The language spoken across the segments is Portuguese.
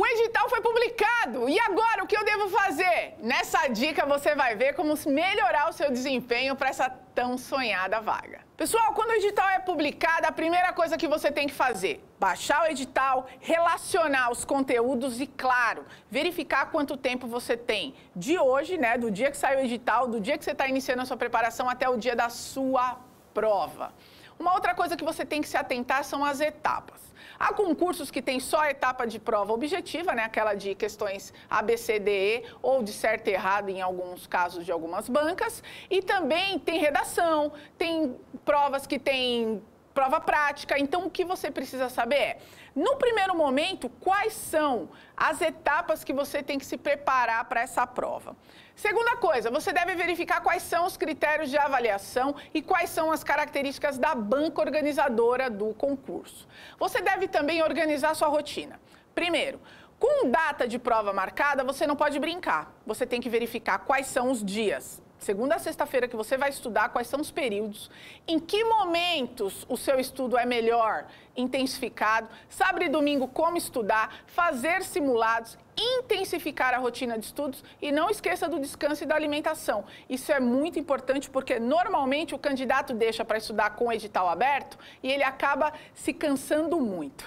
O edital foi publicado e agora o que eu devo fazer? Nessa dica você vai ver como melhorar o seu desempenho para essa tão sonhada vaga. Pessoal, quando o edital é publicado, a primeira coisa que você tem que fazer, baixar o edital, relacionar os conteúdos e, claro, verificar quanto tempo você tem de hoje, né, do dia que saiu o edital, do dia que você está iniciando a sua preparação até o dia da sua prova. Uma outra coisa que você tem que se atentar são as etapas. Há concursos que têm só a etapa de prova objetiva, né? aquela de questões ABCDE ou de certo e errado em alguns casos de algumas bancas. E também tem redação, tem provas que têm prova prática. Então, o que você precisa saber é, no primeiro momento, quais são as etapas que você tem que se preparar para essa prova. Segunda coisa, você deve verificar quais são os critérios de avaliação e quais são as características da banca organizadora do concurso. Você deve também organizar sua rotina. Primeiro, com data de prova marcada, você não pode brincar. Você tem que verificar quais são os dias segunda a sexta-feira que você vai estudar, quais são os períodos, em que momentos o seu estudo é melhor intensificado, sábado e domingo como estudar, fazer simulados, intensificar a rotina de estudos e não esqueça do descanso e da alimentação. Isso é muito importante porque normalmente o candidato deixa para estudar com o edital aberto e ele acaba se cansando muito.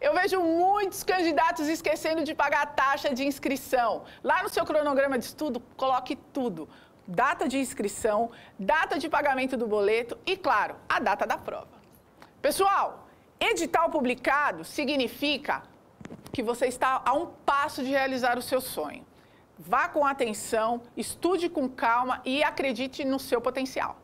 Eu vejo muitos candidatos esquecendo de pagar a taxa de inscrição. Lá no seu cronograma de estudo, coloque tudo data de inscrição, data de pagamento do boleto e, claro, a data da prova. Pessoal, edital publicado significa que você está a um passo de realizar o seu sonho. Vá com atenção, estude com calma e acredite no seu potencial.